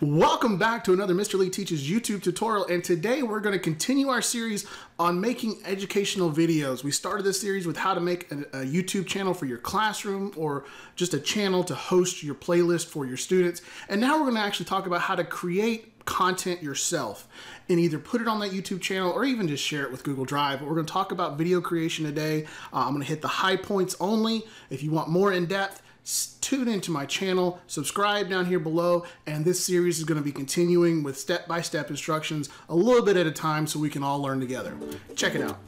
Welcome back to another Mr. Lee Teaches YouTube tutorial and today we're going to continue our series on making educational videos. We started this series with how to make a, a, YouTube channel for your classroom or just a channel to host your playlist for your students and now we're going to actually talk about how to create content yourself and either put it on that YouTube channel or even just share it with Google Drive. But we're going to talk about video creation today. Uh, I'm going to hit the high points only. If you want more in depth, tune into my channel, subscribe down here below, and this series is going to be continuing with step-by-step -step instructions a little bit at a time so we can all learn together. Check it out.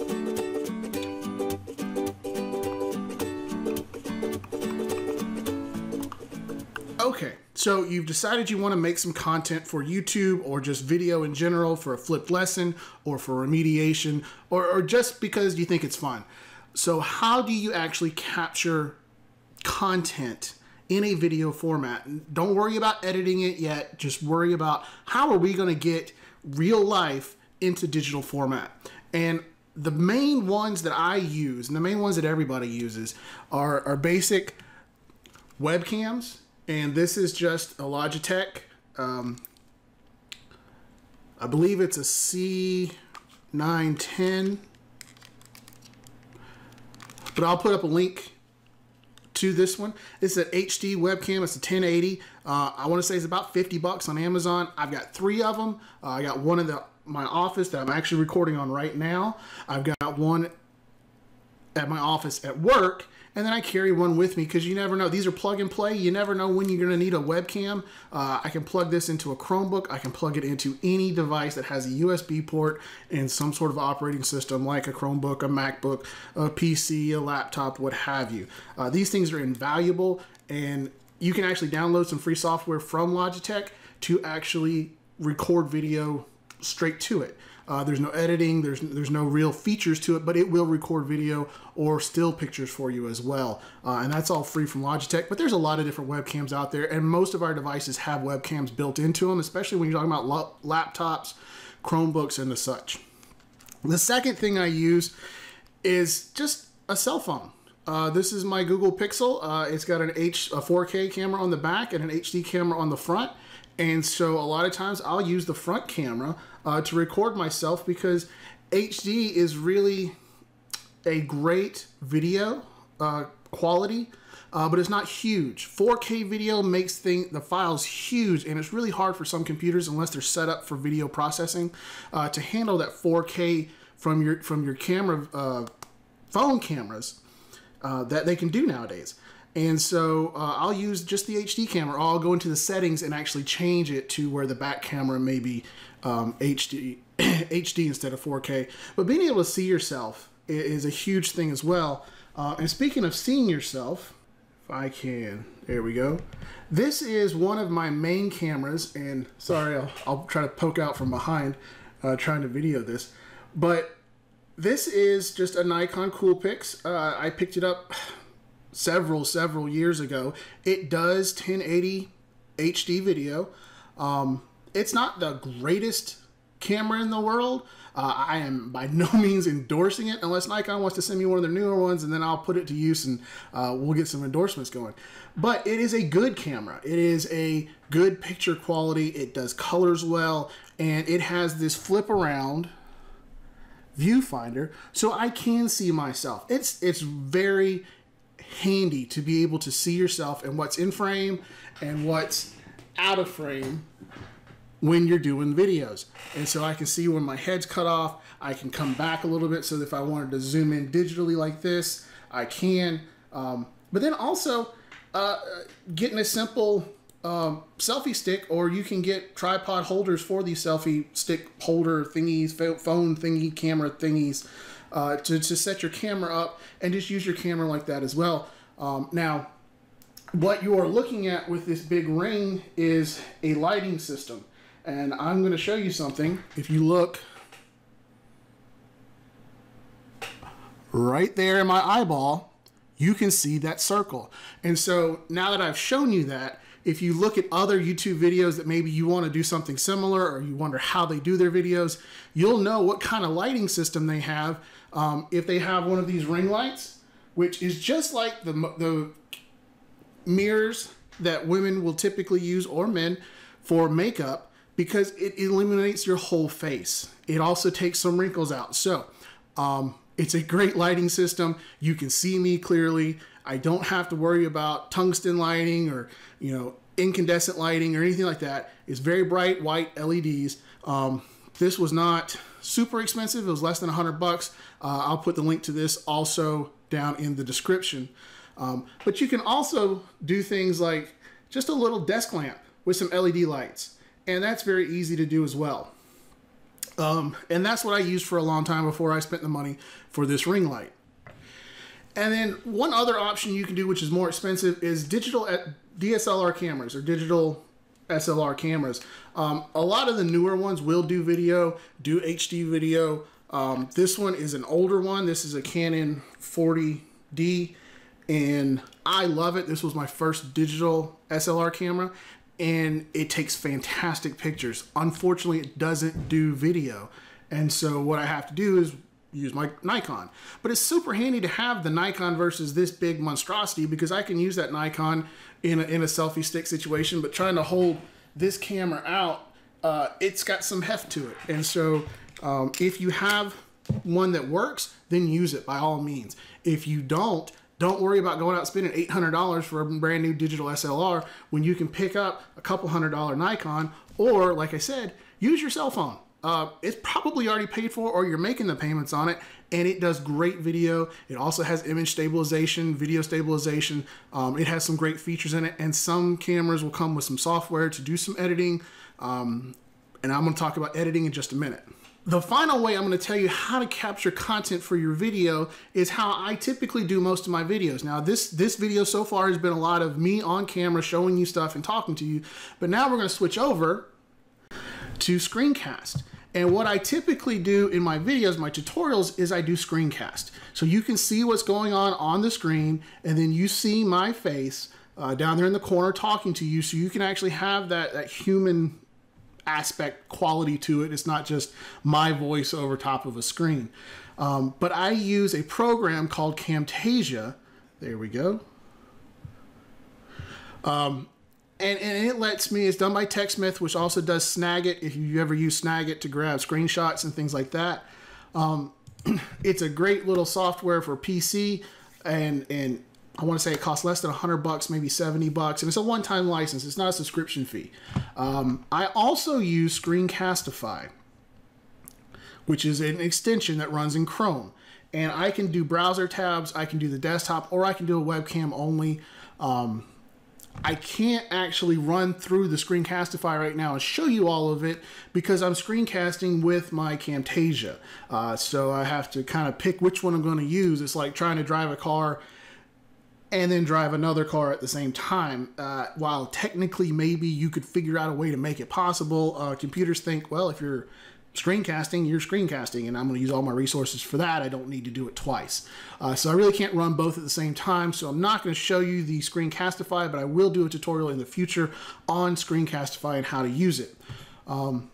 Okay, so you've decided you want to make some content for YouTube or just video in general for a flipped lesson or for remediation or, or just because you think it's fun. So how do you actually capture content in a video format. Don't worry about editing it yet. Just worry about how are we going to get real life into digital format. And the main ones that I use and the main ones that everybody uses are, are basic webcams. And this is just a Logitech. Um, I believe it's a C910. But I'll put up a link to this one. It's an HD webcam. It's a 1080. Uh, I want to say it's about 50 bucks on Amazon. I've got three of them. Uh, I got one in the my office that I'm actually recording on right now. I've got one at my office at work, and then I carry one with me because you never know. These are plug and play. You never know when you're going to need a webcam. Uh, I can plug this into a Chromebook. I can plug it into any device that has a USB port and some sort of operating system like a Chromebook, a MacBook, a PC, a laptop, what have you. Uh, these things are invaluable, and you can actually download some free software from Logitech to actually record video straight to it. Uh, there's no editing, there's there's no real features to it, but it will record video or still pictures for you as well. Uh, and that's all free from Logitech. But there's a lot of different webcams out there, and most of our devices have webcams built into them, especially when you're talking about laptops, Chromebooks, and the such. The second thing I use is just a cell phone. Uh, this is my Google Pixel. Uh, it's got an H, a 4K camera on the back and an HD camera on the front. And so a lot of times I'll use the front camera uh, to record myself because HD is really a great video uh, quality, uh, but it's not huge. 4K video makes thing, the files huge, and it's really hard for some computers, unless they're set up for video processing, uh, to handle that 4K from your from your camera uh, phone cameras uh, that they can do nowadays. And so uh, I'll use just the HD camera. I'll go into the settings and actually change it to where the back camera may be um, HD, HD instead of 4K. But being able to see yourself is a huge thing as well. Uh, and speaking of seeing yourself, if I can, there we go. This is one of my main cameras, and sorry, I'll, I'll try to poke out from behind uh, trying to video this. But this is just a Nikon Coolpix. Uh, I picked it up several, several years ago. It does 1080 HD video. Um, it's not the greatest camera in the world. Uh, I am by no means endorsing it unless Nikon wants to send me one of their newer ones and then I'll put it to use and uh, we'll get some endorsements going. But it is a good camera. It is a good picture quality. It does colors well and it has this flip around viewfinder so I can see myself. It's it's very handy to be able to see yourself and what's in frame and what's out of frame when you're doing videos. And so I can see when my head's cut off, I can come back a little bit so if I wanted to zoom in digitally like this, I can. Um, but then also uh, getting a simple um, selfie stick, or you can get tripod holders for these selfie stick holder thingies, phone thingy, camera thingies uh, to, to set your camera up and just use your camera like that as well. Um, now, what you are looking at with this big ring is a lighting system. And I'm going to show you something. If you look right there in my eyeball, you can see that circle. And so now that I've shown you that, if you look at other YouTube videos that maybe you want to do something similar or you wonder how they do their videos, you'll know what kind of lighting system they have. Um, if they have one of these ring lights, which is just like the, the mirrors that women will typically use or men for makeup because it illuminates your whole face. It also takes some wrinkles out. So, um, it's a great lighting system. You can see me clearly. I don't have to worry about tungsten lighting or, you know, incandescent lighting or anything like that. It's very bright white LEDs. Um, this was not super expensive. It was less than 100 bucks. Uh, I'll put the link to this also down in the description. Um, but you can also do things like just a little desk lamp with some LED lights. And that's very easy to do as well. Um, and that's what I used for a long time before I spent the money for this ring light. And then one other option you can do, which is more expensive, is digital DSLR cameras or digital SLR cameras. Um, a lot of the newer ones will do video, do HD video. Um, this one is an older one. This is a Canon 40D, and I love it. This was my first digital SLR camera, and it takes fantastic pictures. Unfortunately, it doesn't do video. And so what I have to do is use my Nikon. But it's super handy to have the Nikon versus this big monstrosity because I can use that Nikon in a, in a selfie stick situation, but trying to hold this camera out, uh, it's got some heft to it. And so um, if you have one that works, then use it by all means. If you don't, don't worry about going out spending $800 for a brand new digital SLR when you can pick up a couple hundred dollar Nikon or, like I said, use your cell phone. Uh, it's probably already paid for or you're making the payments on it and it does great video. It also has image stabilization, video stabilization. Um, it has some great features in it and some cameras will come with some software to do some editing. Um, and I'm going to talk about editing in just a minute. The final way I'm going to tell you how to capture content for your video is how I typically do most of my videos. Now this, this video so far has been a lot of me on camera showing you stuff and talking to you, but now we're going to switch over to screencast. And what I typically do in my videos, my tutorials, is I do screencast. So you can see what's going on on the screen and then you see my face uh, down there in the corner talking to you so you can actually have that, that human aspect quality to it. It's not just my voice over top of a screen. Um, but I use a program called Camtasia. There we go. Um, and, and it lets me, it's done by TechSmith, which also does Snagit if you ever use Snagit to grab screenshots and things like that. Um, it's a great little software for PC and, and I want to say it costs less than 100 bucks, maybe 70 bucks, and it's a one-time license. It's not a subscription fee. Um, I also use Screencastify, which is an extension that runs in Chrome. And I can do browser tabs, I can do the desktop, or I can do a webcam only. Um, I can't actually run through the Screencastify right now and show you all of it because I'm screencasting with my Camtasia. Uh, so I have to kind of pick which one I'm going to use. It's like trying to drive a car and then drive another car at the same time. Uh, while technically, maybe you could figure out a way to make it possible, uh, computers think, well, if you're screencasting, you're screencasting, and I'm going to use all my resources for that. I don't need to do it twice. Uh, so I really can't run both at the same time. So I'm not going to show you the Screencastify, but I will do a tutorial in the future on Screencastify and how to use it. Um,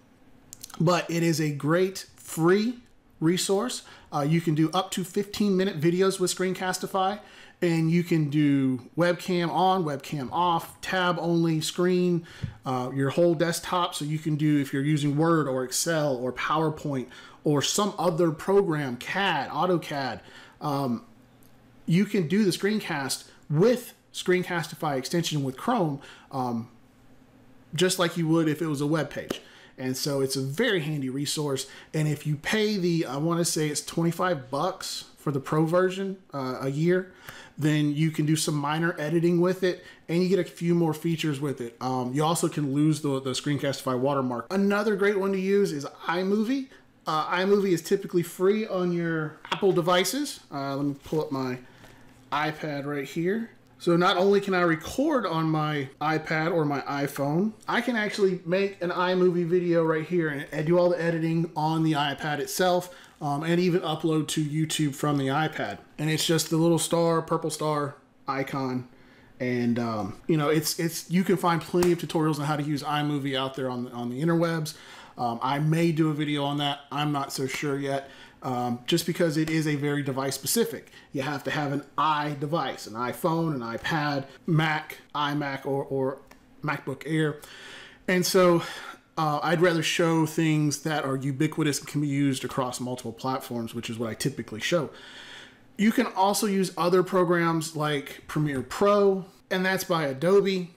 but it is a great free resource. Uh, you can do up to 15 minute videos with Screencastify and you can do webcam on, webcam off, tab only, screen, uh, your whole desktop. So you can do if you're using Word or Excel or PowerPoint or some other program, CAD, AutoCAD, um, you can do the screencast with Screencastify extension with Chrome, um, just like you would if it was a web page. And so it's a very handy resource. And if you pay the, I want to say it's 25 bucks for the pro version uh, a year, then you can do some minor editing with it and you get a few more features with it. Um, you also can lose the, the Screencastify watermark. Another great one to use is iMovie. Uh, iMovie is typically free on your Apple devices. Uh, let me pull up my iPad right here. So not only can I record on my iPad or my iPhone, I can actually make an iMovie video right here and, do all the editing on the iPad itself um, and even upload to YouTube from the iPad. And it's just the little star, purple star icon. And um, you know, it's it's you can find plenty of tutorials on how to use iMovie out there on the, on the interwebs. Um, I may do a video on that. I'm not so sure yet um, just because it is a very device specific. You have to have an i device, an iPhone, an iPad, Mac, iMac, or, or MacBook Air. And so uh, I'd rather show things that are ubiquitous and can be used across multiple platforms, which is what I typically show. You can also use other programs like Premiere Pro, and that's by Adobe.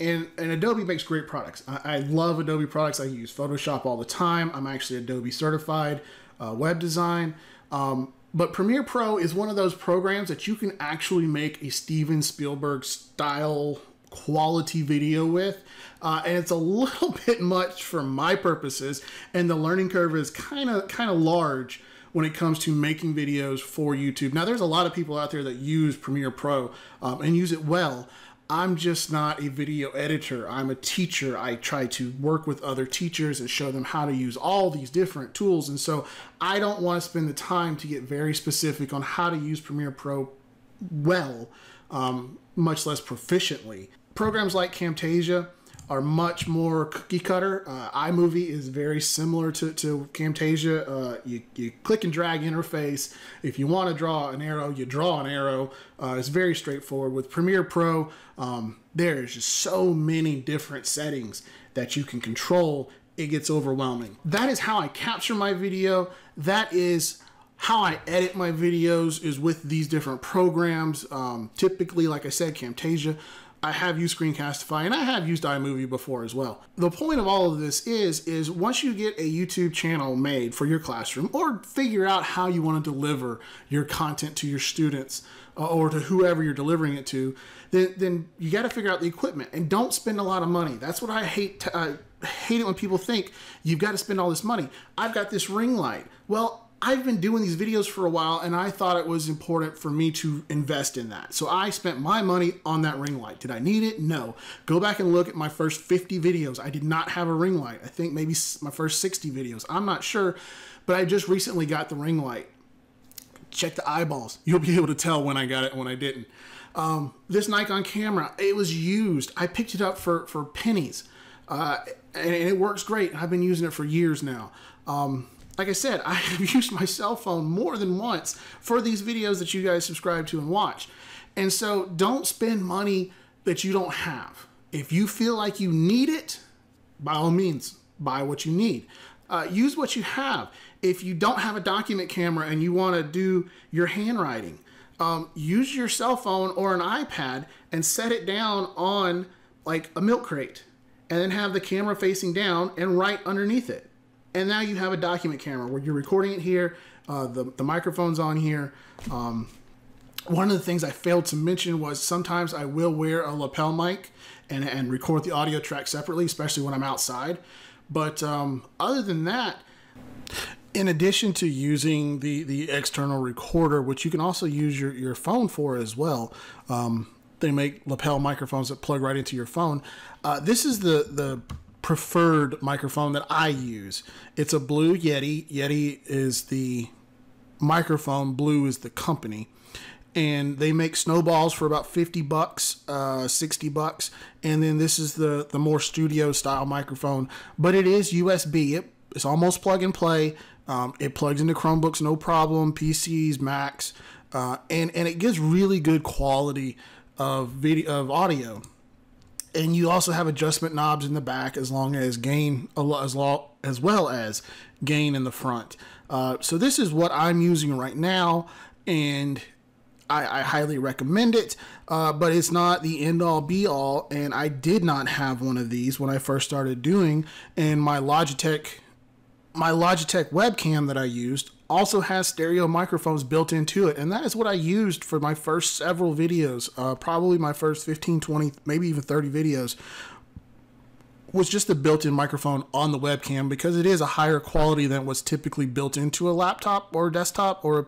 And, and Adobe makes great products. I, I love Adobe products. I use Photoshop all the time. I'm actually Adobe certified uh, web design. Um, but Premiere Pro is one of those programs that you can actually make a Steven Spielberg style quality video with. Uh, and it's a little bit much for my purposes. And the learning curve is kind of kind of large when it comes to making videos for YouTube. Now, there's a lot of people out there that use Premiere Pro um, and use it well. I'm just not a video editor. I'm a teacher. I try to work with other teachers and show them how to use all these different tools. And so I don't want to spend the time to get very specific on how to use Premiere Pro well, um, much less proficiently. Programs like Camtasia, are much more cookie cutter. Uh, iMovie is very similar to, to Camtasia. Uh, you, you click and drag interface. If you want to draw an arrow, you draw an arrow. Uh, it's very straightforward. With Premiere Pro, um, there's just so many different settings that you can control. It gets overwhelming. That is how I capture my video. That is how I edit my videos is with these different programs. Um, typically, like I said, Camtasia. I have used Screencastify and I have used iMovie before as well. The point of all of this is, is once you get a YouTube channel made for your classroom or figure out how you want to deliver your content to your students uh, or to whoever you're delivering it to, then, then you got to figure out the equipment and don't spend a lot of money. That's what I hate. To, I hate it when people think you've got to spend all this money. I've got this ring light. Well, I've been doing these videos for a while and I thought it was important for me to invest in that. So I spent my money on that ring light. Did I need it? No. Go back and look at my first 50 videos. I did not have a ring light. I think maybe my first 60 videos. I'm not sure, but I just recently got the ring light. Check the eyeballs. You'll be able to tell when I got it and when I didn't. Um, this Nikon camera, it was used. I picked it up for, for pennies. Uh, and it works great. I've been using it for years now. Um, like I said, I have used my cell phone more than once for these videos that you guys subscribe to and watch. And so don't spend money that you don't have. If you feel like you need it, by all means, buy what you need. Uh, use what you have. If you don't have a document camera and you want to do your handwriting, um, use your cell phone or an iPad and set it down on like a milk crate and then have the camera facing down and write underneath it and now you have a document camera where you're recording it here. Uh, the the microphone's on here. Um, one of the things I failed to mention was sometimes I will wear a lapel mic and, and record the audio track separately, especially when I'm outside. But um, other than that, in addition to using the, the external recorder, which you can also use your, your phone for as well, um, they make lapel microphones that plug right into your phone. Uh, this is the, the preferred microphone that I use. It's a Blue Yeti. Yeti is the microphone, Blue is the company. And they make snowballs for about 50 bucks, uh, 60 bucks. And then this is the, the more studio style microphone, but it is USB. It, it's almost plug and play. Um, it plugs into Chromebooks, no problem, PCs, Macs, uh, and, and it gives really good quality of video of audio and you also have adjustment knobs in the back as long as gain as long as well as gain in the front. Uh, so this is what I'm using right now, and I, I highly recommend it. Uh, but it's not the end all be all, and I did not have one of these when I first started doing, and my Logitech my Logitech webcam that I used also has stereo microphones built into it. And that is what i used for my first several videos uh, probably my first 15 20 maybe even 30 videos was just the built-in microphone on the webcam because it is a higher quality than what's typically built into a laptop or a desktop or a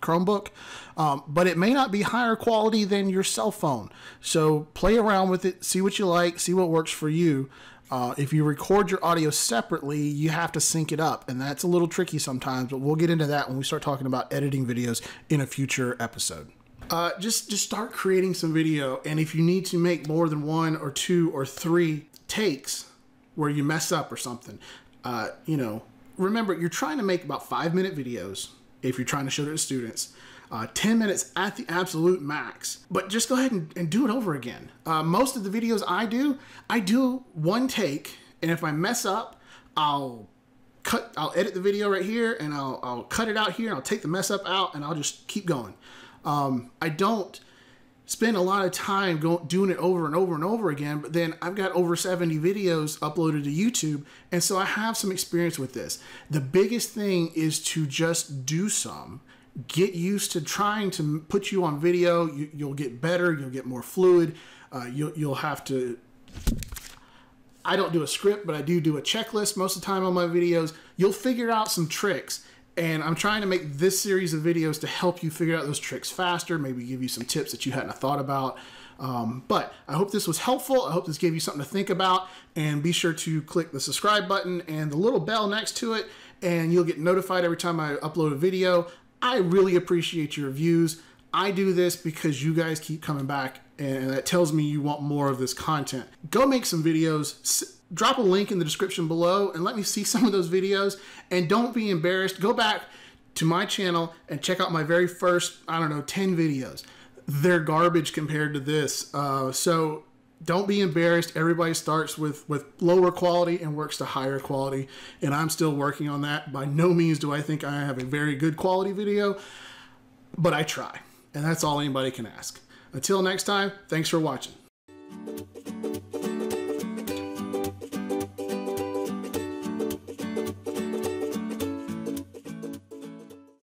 chromebook. Um, but it may not be higher quality than your cell phone. So play around with it see what you like see what works for you uh, if you record your audio separately, you have to sync it up, and that's a little tricky sometimes. But we'll get into that when we start talking about editing videos in a future episode. Uh, just just start creating some video, and if you need to make more than one or two or three takes where you mess up or something, uh, you know, remember you're trying to make about five minute videos if you're trying to show it to students uh, 10 minutes at the absolute max. But just go ahead and, and do it over again. Uh, most of the videos I do, I do one take And if I mess up, I'll cut, I'll edit the video right here and I'll, I'll cut it out here and I'll take the mess up out and I'll just keep going. Um, I don't spend a lot of time go, doing it over and over and over again, but then I've got over 70 videos uploaded to YouTube, and so I have some experience with this. The biggest thing is to just do some. Get used to trying to put you on video. You, will get better. You'll get more fluid. Uh, you'll, you'll have to I don't do a script, but I do do a checklist most of the time on my videos. You'll figure out some tricks and I'm trying to make this series of videos to help you figure out those tricks faster, maybe give you some tips that you hadn't thought about. Um, but I hope this was helpful. I hope this gave you something to think about. And be sure to click the subscribe button and the little bell next to it, and you'll get notified every time I upload a video. I really appreciate your views. I do this because you guys keep coming back, and that tells me you want more of this content. Go make some videos drop a link in the description below and let me see some of those videos. And don't be embarrassed. Go back to my channel and check out my very first, I don't know, 10 videos. They're garbage compared to this. Uh, so don't be embarrassed. Everybody starts with, with lower quality and works to higher quality. And I'm still working on that. By no means do I think I have a very good quality video, but I try. And that's all anybody can ask. Until next time, thanks for watching.